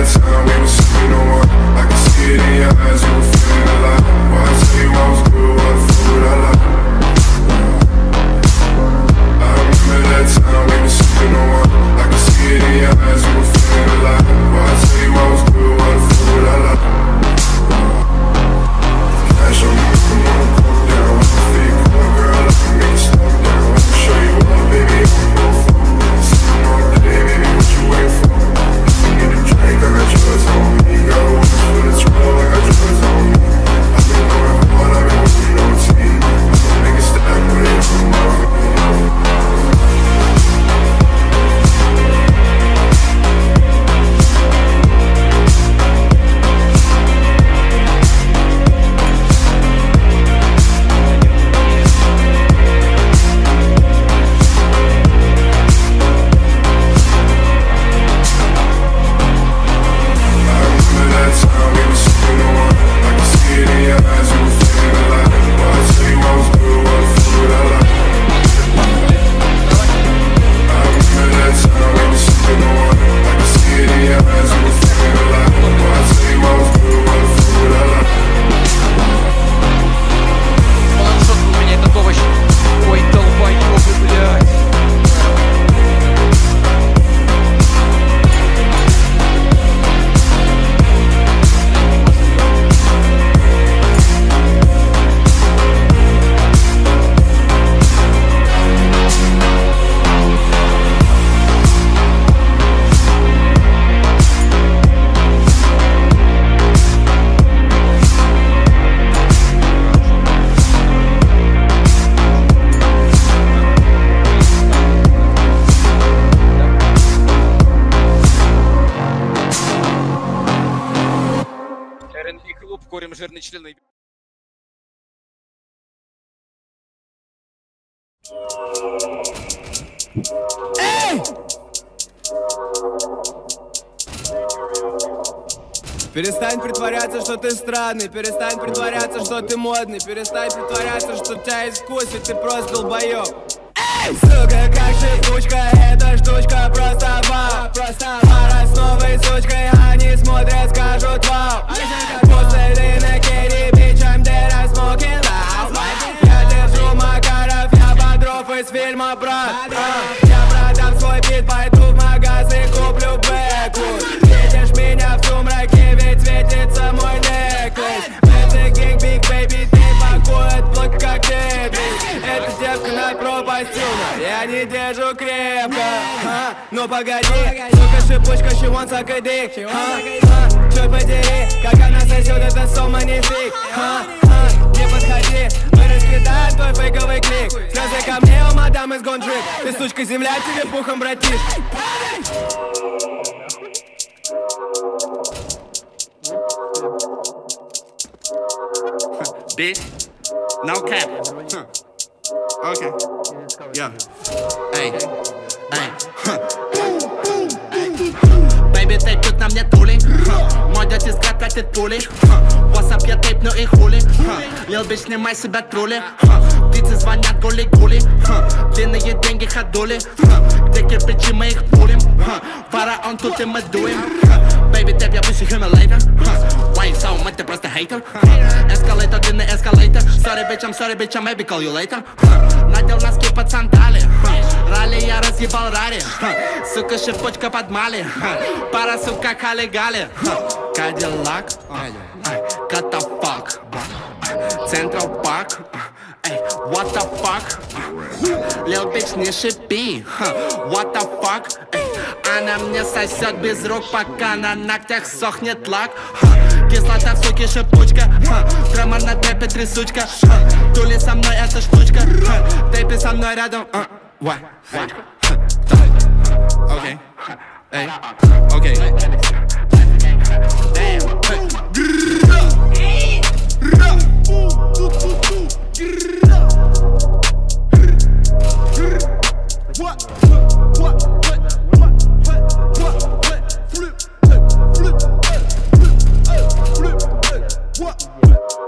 that time, we were simply no one. I can see it in your eyes, we were feeling alive. Why I tell you I was член. и- Перестань притворяться, что ты странный Перестань притворяться, что ты модный Перестань притворяться, что тебя есть вкус И ты просто долбоёб. Эй, сука, как шипучка Эта штучка просто вау. Просто пара с новой сучкой Они смотрят, скажут вау фильма «Брат» А, Я продам свой бит, пойду в магаз и куплю бэку Видишь меня в сумраке, ведь светится мой неклейс Это гэнг, биг бэйби, ты пакует блок, как дебиль Эта девка на пропастила, я не держу крепко а? Ну погоди, сука, шипучка, she wants a dick а? А? Подери, как она сосет, это so magnifique а? Ты сучка земля, тебе пухом, братиш bitch. No cap. Huh. Okay. Yeah. Эй, эй. Baby, ты тут на мне тули Мой дядя искать катит пули Я тейпну и хули Лил бич, снимай себя трули Птицы звонят гули-гули Длинные деньги ходули Где кирпичи мы их пулим Фараон тут и мы дуем Baby, тэп я выше Хималайта Why so? Much, ты просто хейтер Эскалейтер, длинный эскалейтер Sorry, bitch, I'm sorry, bitch, I maybe call you later. Надел носки под сандали Ралли я разъебал рари Сука, шипочка под мали Пара, сука, хали-гали Кадиллак Катафак Централ парк Эй, what the fuck? Lil bitch, не шипи What the fuck? Она мне сосет без рук, пока на ногтях сохнет лак. Кислота в суке шипучка. Тремор на тэпе трясучка. Тули со мной эта штучка. Тэпи со мной рядом